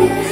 you.